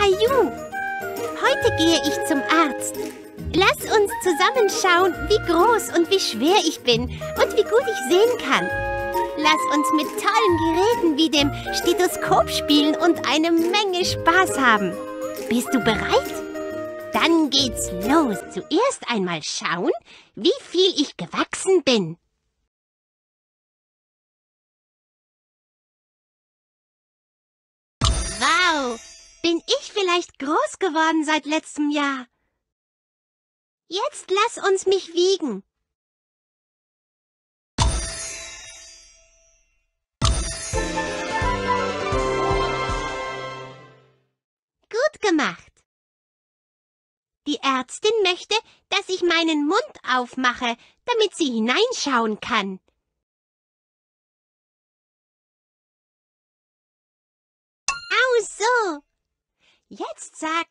Caillou. Heute gehe ich zum Arzt. Lass uns zusammen schauen, wie groß und wie schwer ich bin und wie gut ich sehen kann. Lass uns mit tollen Geräten wie dem Stethoskop spielen und eine Menge Spaß haben. Bist du bereit? Dann geht's los. Zuerst einmal schauen, wie viel ich gewachsen bin. Wow, bin ich vielleicht groß geworden seit letztem Jahr? Jetzt lass uns mich wiegen. Gut gemacht. Die Ärztin möchte, dass ich meinen Mund aufmache, damit sie hineinschauen kann. Au so. Jetzt sag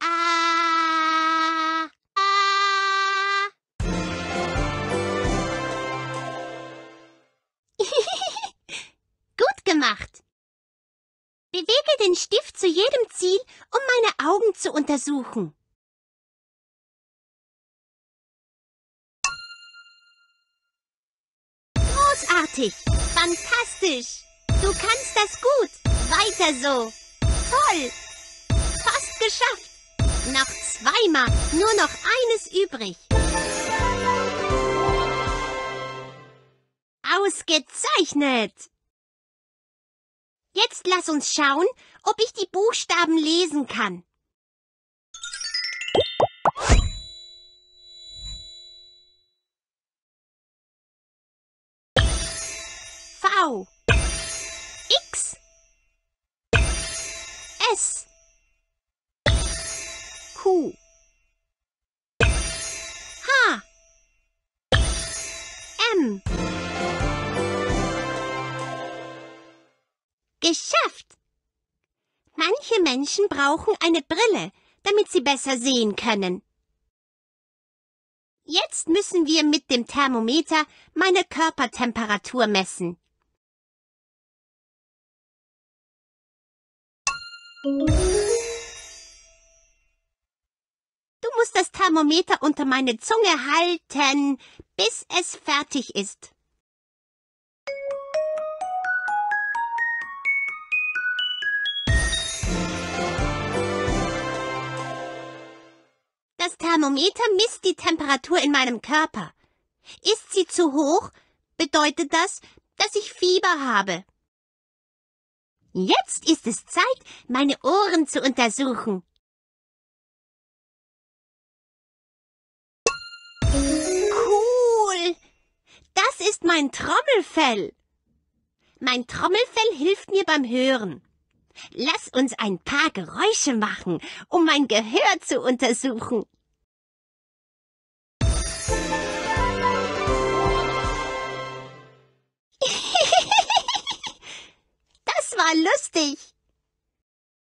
Ah. Ah. Gut gemacht. Bewege den Stift zu jedem Ziel, um meine Augen zu untersuchen. Großartig! Fantastisch! Du kannst das gut! Weiter so! Toll! Geschafft! Noch zweimal, nur noch eines übrig. Ausgezeichnet! Jetzt lass uns schauen, ob ich die Buchstaben lesen kann. V Geschafft! Manche Menschen brauchen eine Brille, damit sie besser sehen können. Jetzt müssen wir mit dem Thermometer meine Körpertemperatur messen. Du musst das Thermometer unter meine Zunge halten, bis es fertig ist. Thermometer misst die Temperatur in meinem Körper. Ist sie zu hoch, bedeutet das, dass ich Fieber habe. Jetzt ist es Zeit, meine Ohren zu untersuchen. Cool! Das ist mein Trommelfell. Mein Trommelfell hilft mir beim Hören. Lass uns ein paar Geräusche machen, um mein Gehör zu untersuchen. Lustig.